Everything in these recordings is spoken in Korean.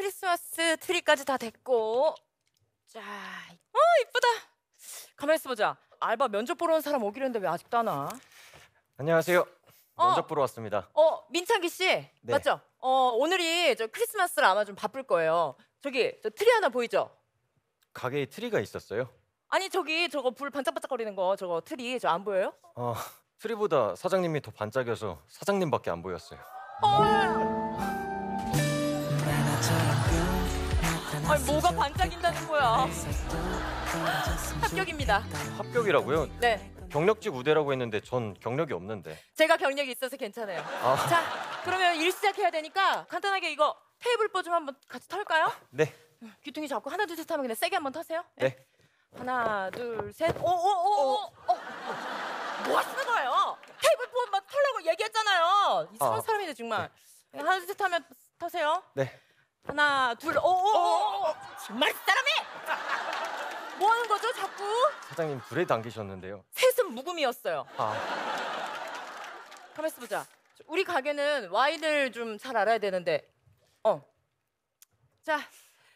크리스마스 트리까지 다 됐고 자, 어 이쁘다. 가만 있어 보자. 알바 면접 보러 온 사람 오기로 했는데 왜 아직도 안 와? 안녕하세요. 어. 면접 보러 왔습니다. 어 민창기 씨 네. 맞죠? 어 오늘이 저 크리스마스라 아마 좀 바쁠 거예요. 저기 저 트리 하나 보이죠? 가게에 트리가 있었어요. 아니 저기 저거 불 반짝반짝거리는 거 저거 트리 저 안 보여요? 어, 트리보다 사장님이 더 반짝여서 사장님밖에 안 보였어요. 아니 뭐가 반짝인다는 거야? 합격입니다. 합격이라고요? 네, 경력직 우대라고 했는데 전 경력이 없는데. 제가 경력이 있어서 괜찮아요. 아, 자, 그러면 일 시작해야 되니까 간단하게 이거 테이블 보 좀 한번 같이 털까요? 네. 귀퉁이 잡고 하나 둘 셋 하면 그냥 세게 한번 터세요. 네. 하나 둘 셋. 오오오오. 어. 뭐 하시는 거예요? 테이블 보 한번 털라고 얘기했잖아요. 이상한 아. 사람이네 정말. 하나 둘 셋 하면 터세요. 네. 하나 둘. 오 오 오. 정말 이 사람이. 뭐 하는 거죠? 자꾸 사장님 불에 당기셨는데요. 셋은 묵음이었어요. 아, 가만 있어 보자. 우리 가게는 와인을 좀 잘 알아야 되는데. 어. 자,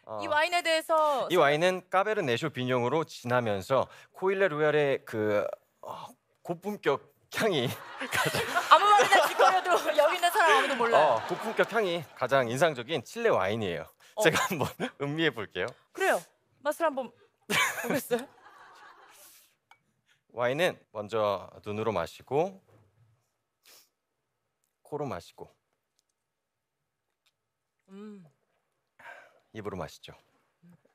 아. 이 와인에 대해서 이 와인은 Cabernet Sauvignon으로 진하면서 Koyle Royale의 그 어, 고품격 향이 아무 말이나 짓거려도 여기 있는 사람 아무도 몰라요. 어, 고품격 향이 가장 인상적인 칠레 와인이에요. 어. 제가 한번 음미해 볼게요. 그래요. 맛을 한번 보겠어요? 와인은 먼저 눈으로 마시고 코로 마시고 음. 입으로 마시죠.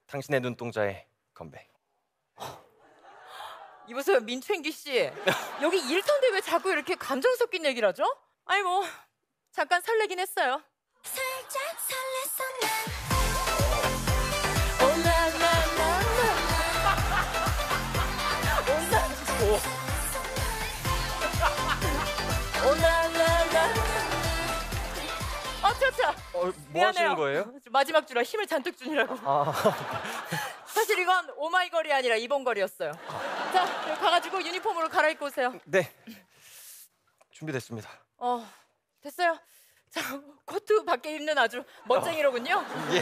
당신의 눈동자에 건배. 이보세요, 민초인기 씨. 여기 일터인데 왜 자꾸 이렇게 감정 섞인 얘기를 하죠? 아니 뭐 잠깐 설레긴 했어요. 살짝 설렜어 난 어쩌자. 어, 뭐 미안해요. 하시는 거예요? 마지막 줄에 힘을 잔뜩 주느라고. 아, 사실 이건 오마이걸이 아니라 이번 걸이었어요. 자, 가가지고 유니폼으로 갈아입고 오세요. 네. 준비됐습니다. 어, 됐어요. 자, 코트 밖에 입는 아주 멋쟁이로군요. 예.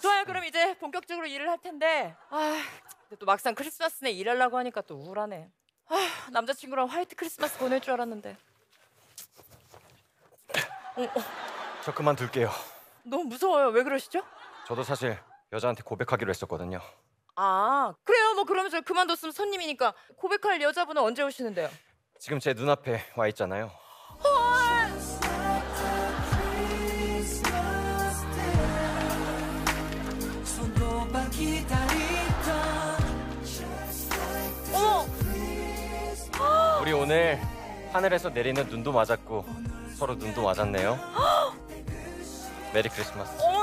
좋아요. 그럼 이제 본격적으로 일을 할 텐데. 아, 근데 또 막상 크리스마스에 일하려고 하니까 또 우울하네. 아, 남자친구랑 화이트 크리스마스 보낼 줄 알았는데. 어, 어, 저 그만둘게요. 너무 무서워요. 왜 그러시죠? 저도 사실 여자한테 고백하기로 했었거든요. 아, 그래요. 뭐 그러면 저 그만뒀으면 손님이니까 고백할 여자분은 언제 오시는데요? 지금 제 눈앞에 와 있잖아요. 우리 오늘 하늘에서 내리는 눈도 맞았고 서로 눈도 맞았네요. 메리 크리스마스.